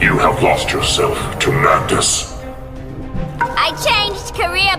You have lost yourself to madness. I changed career.